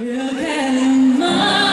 Look at him,